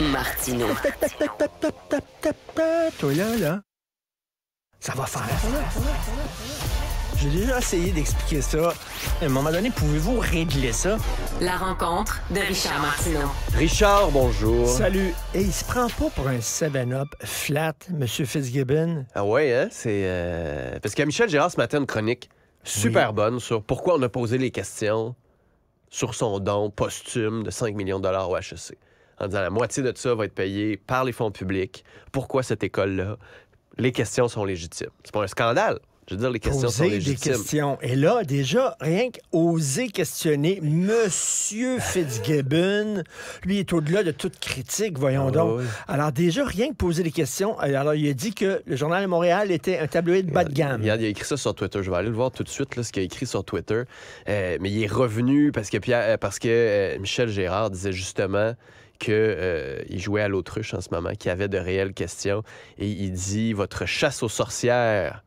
Martino. Tap, tap, tap, tap, tap, tap, tap, tap. Toi là, là. Ça va faire. J'ai déjà essayé d'expliquer ça. À un moment donné, pouvez-vous régler ça? La rencontre de Richard Martineau. Richard, bonjour. Salut. Et il se prend pas pour un 7-up flat, M. Fitzgibbon? Ah ouais, hein? C'est. euh, Parce qu'il y a Michel Gérard ce matin une chronique super bonne sur pourquoi on a posé les questions sur son don posthume de 5 millions de dollars au HEC. En disant la moitié de ça va être payé par les fonds publics. Pourquoi cette école-là? Les questions sont légitimes. C'est pas un scandale. Je veux dire, les questions sont Poser des questions. Et là, déjà, rien qu'oser questionner Monsieur Fitzgibbon, lui est au-delà de toute critique, voyons Ah donc. oui. Alors déjà, rien que poser des questions. Alors, il a dit que le Journal de Montréal était un tabloïd bas de gamme. Il a, il a écrit ça sur Twitter. Je vais aller le voir tout de suite, là, ce qu'il a écrit sur Twitter. Euh, mais il est revenu parce que, Pierre- euh, parce que euh, Michel Gérard disait justement qu'il jouait à l'autruche en ce moment, qu'il y avait de réelles questions. Et il dit Votre chasse aux sorcières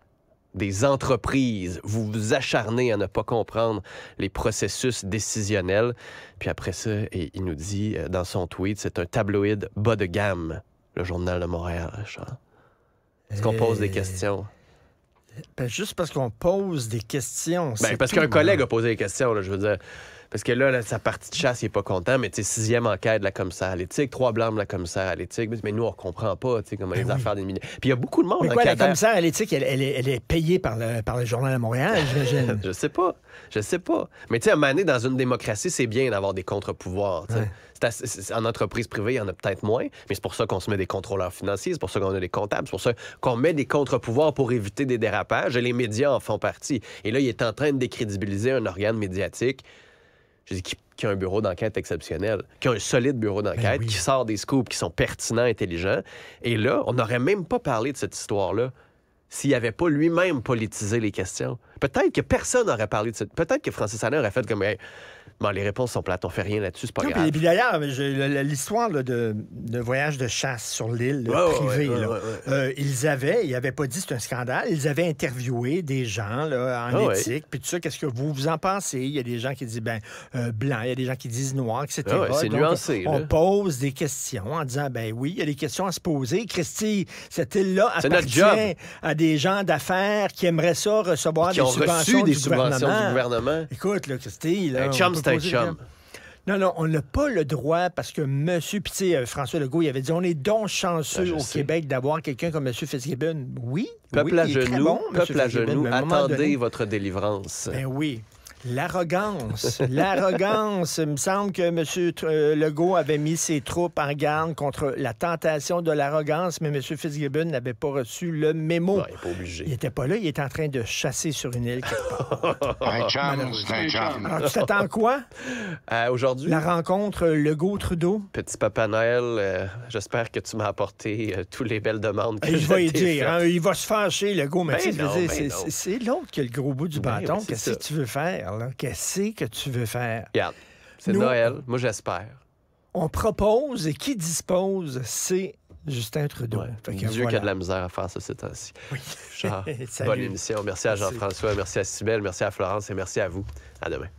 des entreprises, vous vous acharnez à ne pas comprendre les processus décisionnels. Puis après ça, et il nous dit euh, dans son tweet c'est un tabloïd bas de gamme, le Journal de Montréal. Est-ce qu'on pose des Euh, questions? Ben, juste parce qu'on pose des questions. Ben, parce qu'un collègue là. a posé des questions, là, je veux dire. Parce que là, là, sa partie de chasse, il est pas content, mais tu sais, sixième enquête de la commissaire à l'éthique, trois blancs de la commissaire à l'éthique. Mais nous, on comprend pas, tu sais, comment les Ben oui. affaires des milliers. Puis il y a beaucoup de monde Mais hein, quoi, la commissaire à l'éthique, elle, elle est, elle est payée par le, par le Journal de Montréal, j'imagine. Je sais pas. Je sais pas. Mais tu sais, à donné, dans une démocratie, c'est bien d'avoir des contre-pouvoirs. Ouais. En entreprise privée, il y en a peut-être moins, mais c'est pour ça qu'on se met des contrôleurs financiers, c'est pour ça qu'on a des comptables, c'est pour ça qu'on met des contre-pouvoirs pour éviter des dérapages, et les médias en font partie. Et là, il est en train de décrédibiliser un organe médiatique je dis, qui, qui a un bureau d'enquête exceptionnel, qui a un solide bureau d'enquête, Ben oui. qui sort des scoops qui sont pertinents, intelligents. Et là, on n'aurait même pas parlé de cette histoire-là s'il n'avait pas lui-même politisé les questions. Peut-être que personne n'aurait parlé de cette... Peut-être que Francis Alain aurait fait comme... Hey, bon, les réponses sont plates, on fait rien là-dessus, c'est pas Non, grave. puis, d'ailleurs, l'histoire de, de voyage de chasse sur l'île Ouais, privée, ouais, ouais, euh, ils avaient, ils n'avaient pas dit c'est un scandale, ils avaient interviewé des gens là, en Ah éthique, puis tout ça, qu'est-ce que vous vous en pensez? Il y a des gens qui disent ben euh, blanc, il y a des gens qui disent noir, etc. Ah c'est nuancé, On là. pose des questions en disant ben oui, il y a des questions à se poser. Christy, cette île-là appartient à des gens d'affaires qui aimeraient ça recevoir Qui des ont subventions reçu des du subventions gouvernement. du gouvernement. Écoute, là, Christy, là, Un on chum, chum. non, non, on n'a pas le droit parce que monsieur, puis tu sais, euh, François Legault, il avait dit on est donc chanceux Ben, au sais. Québec d'avoir quelqu'un comme monsieur Fitzgibbon. Oui, Peuple oui, à genoux, bon, peuple à genoux, attendez votre délivrance. Ben oui. L'arrogance. L'arrogance. Il me semble que M. euh, Legault avait mis ses troupes en garde contre la tentation de l'arrogance, mais M. Fitzgibbon n'avait pas reçu le mémo. Non, il n'est pas obligé. Il n'était pas là, il était en train de chasser sur une île quelque part. Un c'est un chum. Alors, tu t'attends quoi? Euh, Aujourd'hui, La rencontre Legault-Trudeau? petit Papa Noël, euh, j'espère que tu m'as apporté euh, toutes les belles demandes que Je je vais y t'ai dire, hein, il va se fâcher, le go, mais Ben ben c'est- l'autre qui a le gros bout du Ben bâton. Qu'est-ce que tu veux faire, là? Qu'est-ce que tu veux faire? Regarde, c'est Noël. Moi, j'espère. On propose et qui dispose, c'est Justin Trudeau. Ouais. Dieu qui voilà. a de la misère à faire ça ces temps-ci. Salut. bonne émission. Merci à. Jean-François, merci à Sybelle, merci à Florence et merci à vous. À demain.